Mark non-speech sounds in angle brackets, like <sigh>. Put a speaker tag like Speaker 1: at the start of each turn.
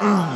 Speaker 1: Mm. <clears throat>